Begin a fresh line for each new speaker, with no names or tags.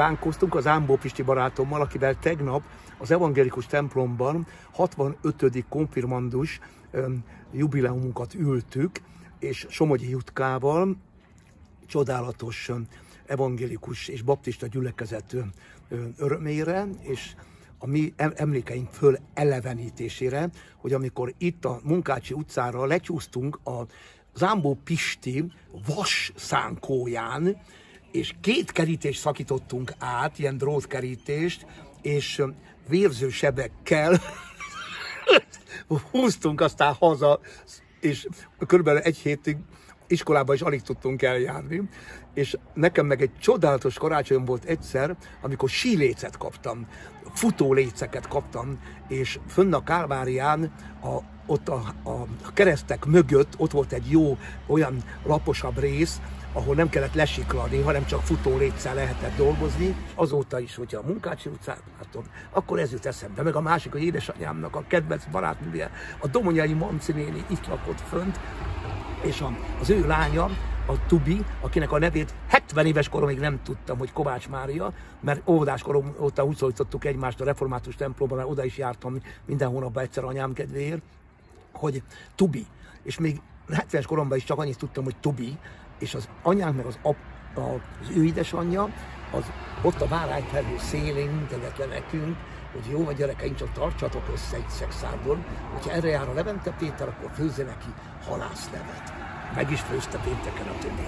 tánkoztunk az Ámbó Pisti barátommal, akivel tegnap az evangélikus templomban 65. konfirmandus jubileumunkat ültük, és Somogyi Jutkával csodálatos evangélikus és baptista gyülekezet örömére, és a mi emlékeink föl elevenítésére, hogy amikor itt a Munkácsi utcára lecsúsztunk a Zámbó Pisti vas szánkóján, és két kerítést szakítottunk át, ilyen drótkerítést, és vérző sebekkel húztunk aztán haza, és körülbelül egy hétig iskolában is alig tudtunk eljárni, és nekem meg egy csodálatos karácsonyom volt egyszer, amikor sílécet kaptam, futóléceket kaptam, és fönn a Kálvárián a, ott a, a keresztek mögött ott volt egy jó, olyan laposabb rész, ahol nem kellett lesiklani, hanem csak futó létszel lehetett dolgozni. Azóta is, hogyha a Munkácsi utcát látom, akkor ez jut eszembe. Meg a másik, hogy édesanyámnak a kedvenc barátnője, a Domonyai Manci néni itt lakott fönt, és az ő lánya, a Tubi, akinek a nevét 70 éves koromig nem tudtam, hogy Kovács Mária, mert óvodás korom óta úgy szólítottuk egymást a református templomban, mert oda is jártam minden hónapban egyszer anyám kedvéért, hogy Tubi. És még 70-es koromban is csak annyit tudtam, hogy Tubi, és az anyánk meg az, ap, a, az ő édesanyja, az ott a báránytermő szélén le nekünk, hogy jó, vagy gyerekeink, csak tartsatok össze egy szexárdon, hogyha erre jár a Levente Péter, akkor főzze neki halászlevet. Meg is főzte pénteken a többi.